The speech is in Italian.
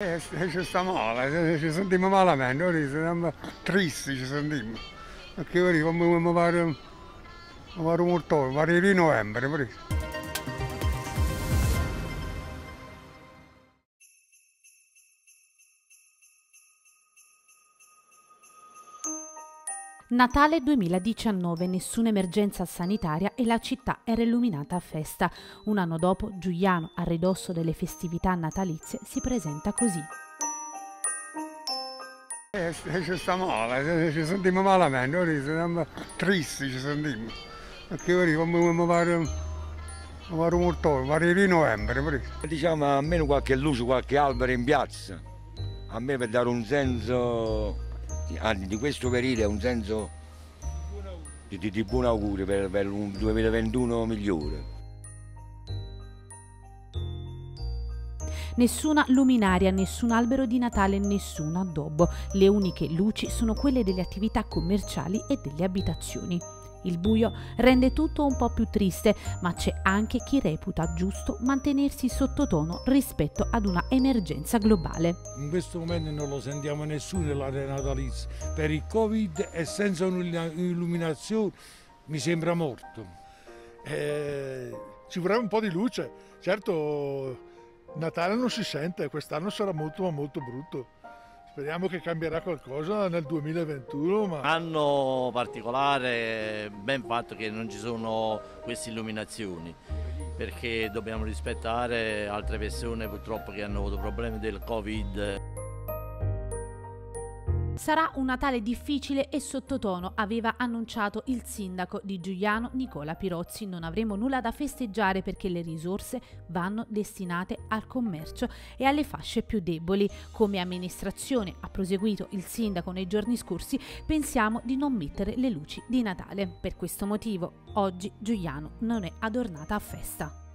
Eh, ci sta male, ci sentiamo malamente, ora siamo tristi, ci sentiamo. Perché come mi pare, mi pare molto, mi pare di novembre. Per Natale 2019, nessuna emergenza sanitaria e la città era illuminata a festa. Un anno dopo, Giuliano, a ridosso delle festività natalizie, si presenta così. Eh, ci sta male, ci sentiamo malamente, ora siamo tristi, ci sentiamo. Perché ora come mi pare, mi pare molto, mi pare di novembre. Diciamo almeno qualche luce, qualche albero in piazza, a me per dare un senso di questo periodo è un senso di, di, di buon augurio per, per un 2021 migliore. Nessuna luminaria, nessun albero di Natale, nessun addobbo. Le uniche luci sono quelle delle attività commerciali e delle abitazioni. Il buio rende tutto un po' più triste, ma c'è anche chi reputa giusto mantenersi sottotono rispetto ad una emergenza globale. In questo momento non lo sentiamo nessuno nell'area natalizia. Per il Covid e senza un'illuminazione mi sembra morto. Eh, ci vorrebbe un po' di luce. Certo, Natale non si sente, quest'anno sarà molto ma molto brutto. Speriamo che cambierà qualcosa nel 2021. Ma... Anno particolare, ben fatto che non ci sono queste illuminazioni, perché dobbiamo rispettare altre persone purtroppo che hanno avuto problemi del Covid. Sarà un Natale difficile e sottotono, aveva annunciato il sindaco di Giuliano Nicola Pirozzi. Non avremo nulla da festeggiare perché le risorse vanno destinate al commercio e alle fasce più deboli. Come amministrazione, ha proseguito il sindaco nei giorni scorsi, pensiamo di non mettere le luci di Natale. Per questo motivo oggi Giuliano non è adornata a festa.